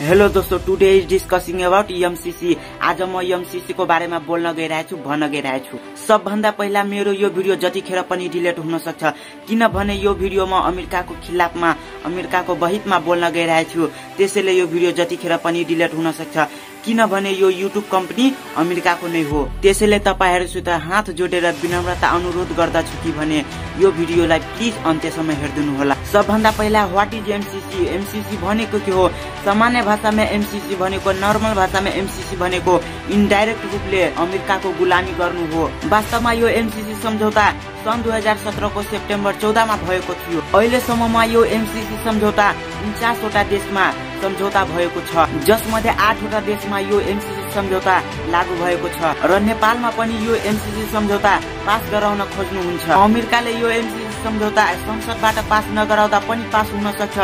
Hello दोस्तों today is discussing about MCC आज म एमसीसी को बारेमा बोल्न गइरहेछु भन्न गइरहेछु। सबभन्दा पहिला मेरो यो भिडियो जतिखेर पनि डिलेट हुन सक्छ किनभने यो भिडियो म अमेरिकाको खिलाफमा अमेरिकाको बहितमा बोल्न गइरहेछु। त्यसैले यो भिडियो जतिखेर पनि डिलेट हुन सक्छ किनभने यो युट्युब कम्पनी अमेरिकाको नै हो। त्यसैले तपाईँहरूसित हात जोडेर विनम्रता अनुरोध गर्दछु कि भने यो भिडियोलाई प्लिज अन्त्यसम्म हेरिदिनु होला सबभन्दा पहिला वाट इज एमसीसी एमसीसी भनेको के हो? सामान्य भाषामा एमसीसी भनेको नर्मल भाषामा एमसीसी भनेको इन्डाइरेक्ट रूपले अमेरिकाको गुलामी गर्नु हो। वास्तवमा यो एमसीसी सम्झौता सन् दुई हजार सत्रको सेप्टेम्बर चौधमा भएको थियो। अहिलेसम्ममा यो एमसीसी सम्झौता उन्चासवटा देशमा सम्झौता भएको छ। जसमध्ये आठवटा देशमा यो एमसीसी सम्झौता लागू भएको छ र नेपालमा पनि यो एमसीसी सम्झौता पास गराउन खोज्नुहुन्छ। अमेरिकाले यो एमसीसी सम्झौता संसदबाट पास नगराउँदा पनि पास हुन सक्छ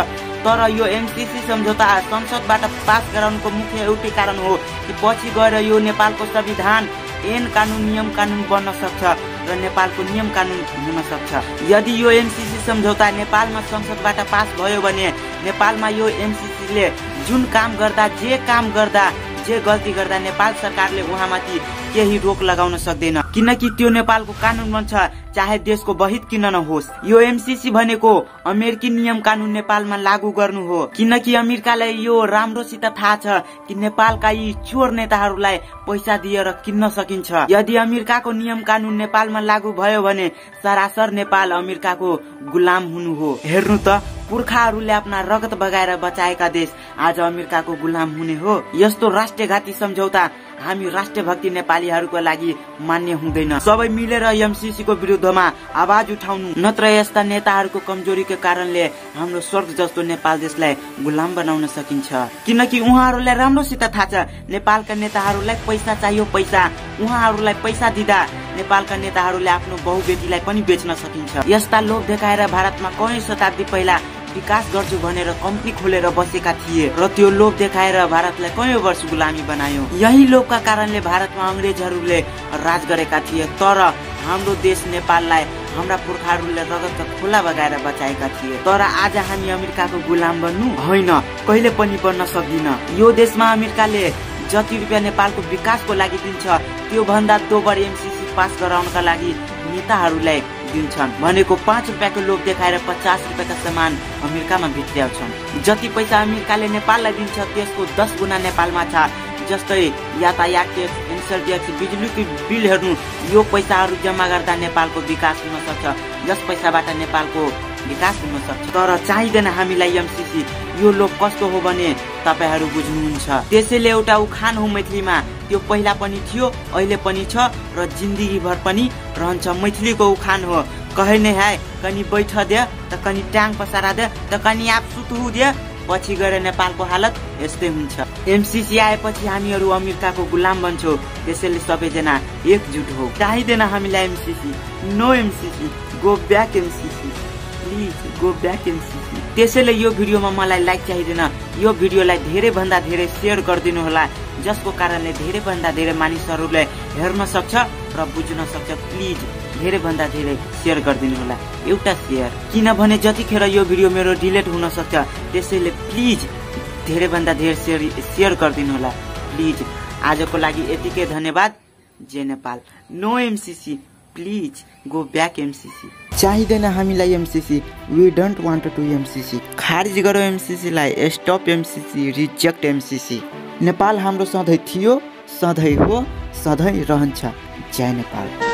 तर यो एमसीसी सम्झौता संसदबाट पास गराउनुको मुख्य एउटै कारण हो कि पछि गएर यो नेपालको संविधान ऐन कानुन नियम कानुन बन्न सक्छ। र नेपालको नियम कानुन हुन सक्छ। यदि यो एमसीसी सम्झौता नेपालमा संसदबाट पास भयो भने नेपालमा यो एमसीसीले जुन काम गर्दा जे काम गर्दा जे गल्ती गर्दा नेपाल सरकारले उहाँमाथि केही रोक लगाउन सक्दैन। किनकि त्यो नेपालको कानुन बन्छ चाहे देशको बहित किन नहोस्। यो एमसीसी भनेको अमेरिकी नियम कानुन नेपालमा लागू गर्नु हो। किनकि अमेरिकालाई यो राम्रोसित थाहा छ कि नेपालका यी चोर नेताहरूलाई पैसा दिएर किन्न सकिन्छ। यदि अमेरिकाको नियम कानुन नेपालमा लागू भयो भने सरासर नेपाल अमेरिकाको गुलाम हुनु हो। हेर्नु त पुर्खाहरूले आफ्ना रगत बगाएर बचाएका देश आज अमेरिकाको गुलाम हुने हो। यस्तो राष्ट्रघाती सम्झौता हामी राष्ट्रभक्ति नेपालीहरूको लागि मान्य हुँदैन। सबै मिलेर एमसीसी को विरुद्धमा आवाज उठाउनु नत्र यस्ता नेताहरूको कमजोरीको कारणले हाम्रो स्वर्ग जस्तो नेपाल देशलाई गुलाम बनाउन सकिन्छ। किनकि उहाँहरूलाई राम्रोसित थाहा छ नेपालका नेताहरूलाई पैसा चाहियो पैसा उहाँहरूलाई पैसा दिँदा नेपालका नेताहरूले आफ्नो बहुबेटीलाई पनि बेच्न सकिन्छ। यस्ता लोभ देखाएर भारतमा कयौं शताब्दी पहिला विकास गर्छु भनेर कम्पनी खोलेर बसेका थिए र त्यो लोभ देखाएर भारतलाई कयौं वर्ष गुलामी बनायो। यही लोभका कारणले भारतमा अङ्ग्रेजहरूले राज गरेका थिए तर हाम्रो देश नेपाललाई हाम्रा पुर्खाहरूले रगतका खोला बगाएर बचाएका थिए। तर आज हामी अमेरिकाको गुलाम बन्नु होइन कहिले पनि बन्न सक्दिन। यो देशमा अमेरिकाले जति रुपियाँ नेपालको विकासको लागि दिन्छ त्यो भन्दा दोबर एमसीसी पास गराउनका लागि नेताहरूलाई दिन्छन्। भनेको पाँच रुपियाँको लोभ देखाएर पचास रुपियाँका सामान अमेरिकामा भित्र्याउँछन्। जति पैसा अमेरिकाले नेपाललाई दिन्छ त्यसको दस गुणा नेपालमा छ। जस्तै यातायात ट्याक्स इन्सल बिजुलीको बिल हेर्नु यो पैसाहरू जम्मा गर्दा नेपालको विकास हुन सक्छ। यस पैसाबाट नेपालको विकास हुन सक्छ। तर चाहिँदैन हामीलाई एमसिसी। यो लोभ कस्तो हो भने तपाईँहरू बुझ्नुहुन्छ। त्यसैले एउटा उखान हो मैथिलीमा त्यो पहिला पनि थियो अहिले पनि छ र जिन्दगीभर पनि रहन्छ। मैथिलीको उखान हो। कहे नै है कनी बैठ दे त कनी ट्याङ पसारा दे त कनी आप सुतु दे। पछि गएर नेपालको हालत यस्तै हुन्छ। एमसिसी आएपछि हामीहरू अमेरिकाको गुलाम बन्छौँ। त्यसैले सबैजना एकजुट हो। चाहिँदैन हामीलाई MCC no MCC go back MCC please go back MCC त्यसैले यो भिडियोमा मलाई लाइक चाहिँदैन। यो भिडियोलाई धेरैभन्दा धेरै सेयर गरिदिनु होला जसको कारणले धेरैभन्दा धेरै मानिसहरूले हेर्न सक्छ र बुझ्न सक्छ। प्लिज धेरैभन्दा धेरै सेयर गरिदिनु होला। एउटा सेयर किनभने जतिखेर यो भिडियो मेरो डिलेट हुन सक्छ त्यसैले प्लिज धेरैभन्दा धेरै सेयर सेयर गरिदिनु होला। प्लिज आजको लागि यतिकै धन्यवाद। जय Nepal. No MCC please go back MCC चाहिँदैन हामीलाई MCC we don't want to MCC खारिज गरौँ एमसिसीलाई stop MCC reject MCC Nepal हाम्रो सधैँ थियो सधैँ हो सधैँ रहन्छ। जय नेपाल।